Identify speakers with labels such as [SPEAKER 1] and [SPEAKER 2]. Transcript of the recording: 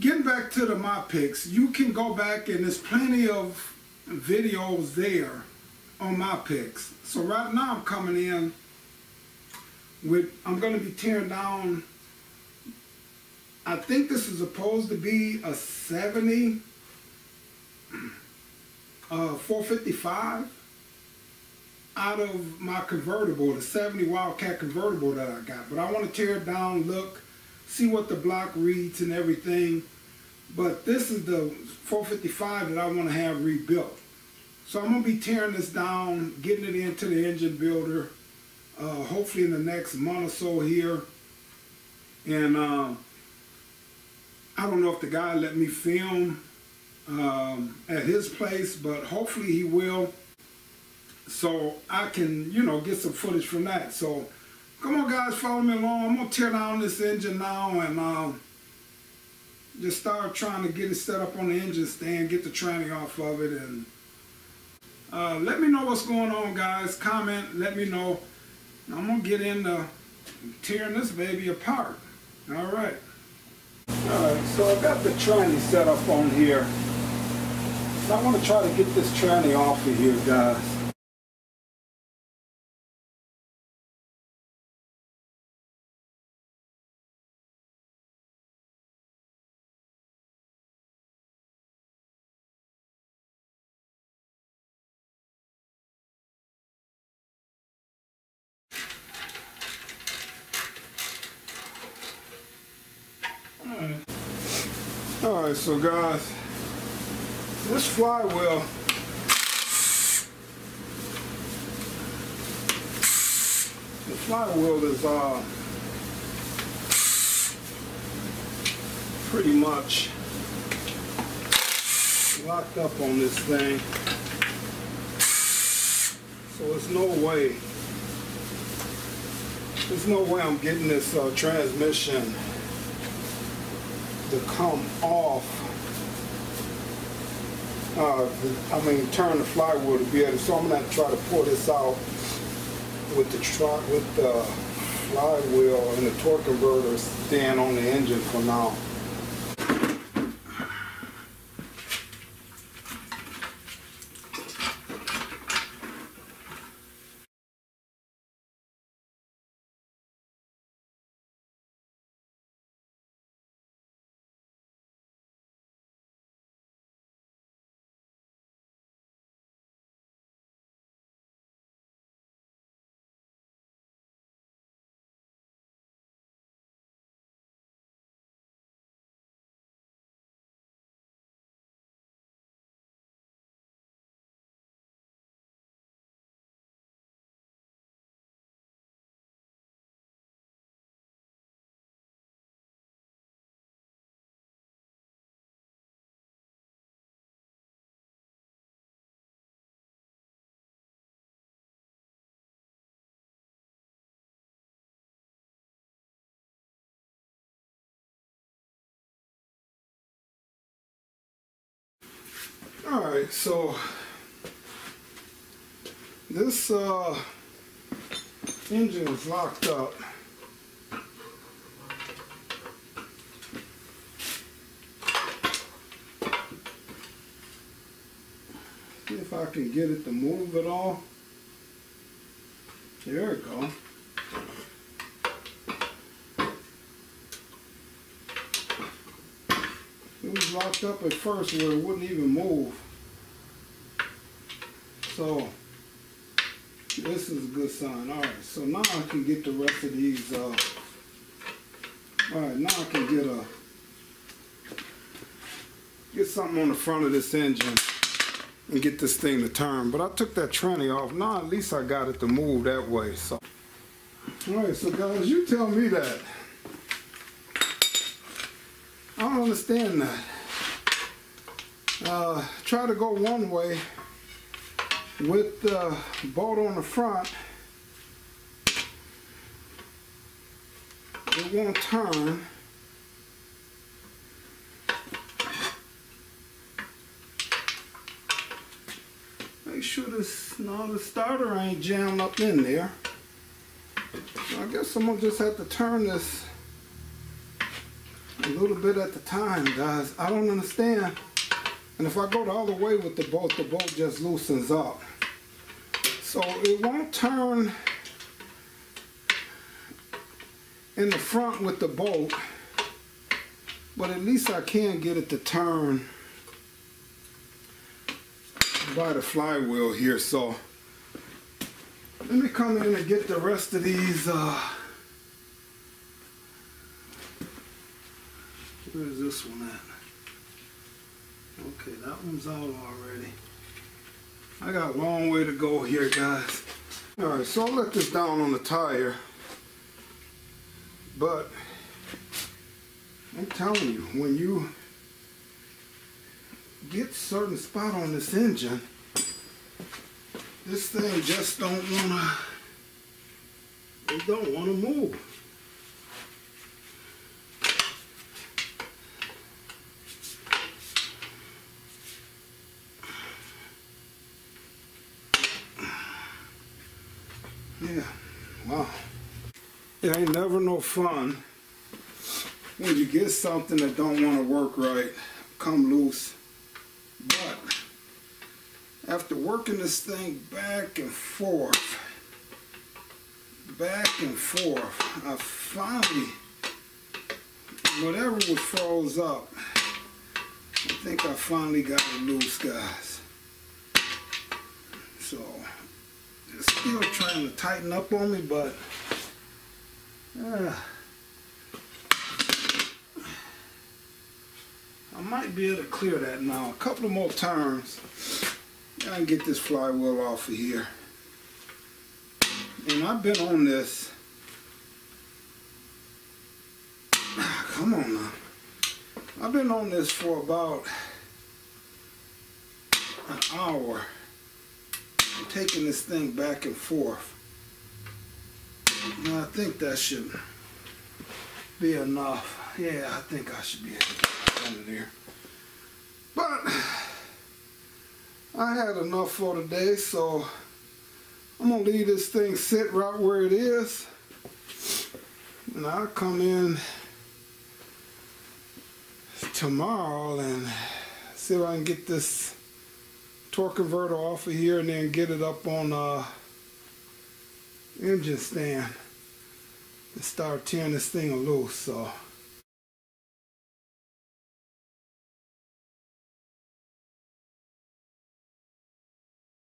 [SPEAKER 1] getting back to the my picks, you can go back and there's plenty of videos there on my picks. So right now I'm coming in with, I'm going to be tearing down, I think this is supposed to be a 70 uh, 455 out of my convertible, the 70 Wildcat convertible that I got. But I want to tear it down, look, see what the block reads and everything. But this is the 455 that I want to have rebuilt. So I'm going to be tearing this down, getting it into the engine builder, uh, hopefully in the next month or so here. And uh, I don't know if the guy let me film um, at his place, but hopefully he will. So I can, you know, get some footage from that. So come on guys, follow me along. I'm gonna tear down this engine now and um, just start trying to get it set up on the engine stand, get the tranny off of it and uh, let me know what's going on guys. Comment, let me know. I'm gonna get into tearing this baby apart. All right. All right, so I've got the tranny set up on here. I want to try to get this tranny off of here, guys. Alright, All right, so guys, this flywheel the flywheel is uh, pretty much locked up on this thing. So there's no way there's no way I'm getting this uh, transmission to come off uh, I mean, turn the flywheel to be able to, so I'm gonna try to pull this out with the truck, with the flywheel and the torque converter stand on the engine for now. All right, so this uh, engine is locked up. See if I can get it to move at all. There we go. It was locked up at first where it wouldn't even move. So this is a good sign. All right, so now I can get the rest of these. Uh, all right, now I can get a get something on the front of this engine and get this thing to turn. But I took that tranny off. Now at least I got it to move that way. So, all right, so guys, you tell me that. I don't understand that. Uh, try to go one way with the bolt on the front. It won't turn. Make sure this, no, the starter ain't jammed up in there. I guess I'm gonna just have to turn this a little bit at the time, guys. I don't understand. And if I go the other way with the bolt, the bolt just loosens up. So it won't turn in the front with the bolt, but at least I can get it to turn by the flywheel here. So let me come in and get the rest of these uh, Where's this one at? Okay, that one's out already. I got a long way to go here, guys. All right, so I'll let this down on the tire. But I'm telling you, when you get certain spot on this engine, this thing just don't wanna, it don't wanna move. Yeah, wow. It ain't never no fun when you get something that don't want to work right, come loose. But after working this thing back and forth, back and forth, I finally, whatever was froze up, I think I finally got it loose, guys. So, still trying to tighten up on me, but uh, I might be able to clear that now. A couple of more turns, I can get this flywheel off of here. And I've been on this. Come on now. I've been on this for about an hour taking this thing back and forth. And I think that should be enough. Yeah, I think I should be able to get under there. But I had enough for today, so I'm gonna leave this thing sit right where it is. And I'll come in tomorrow and see if I can get this torque converter off of here and then get it up on uh engine stand and start tearing this thing loose so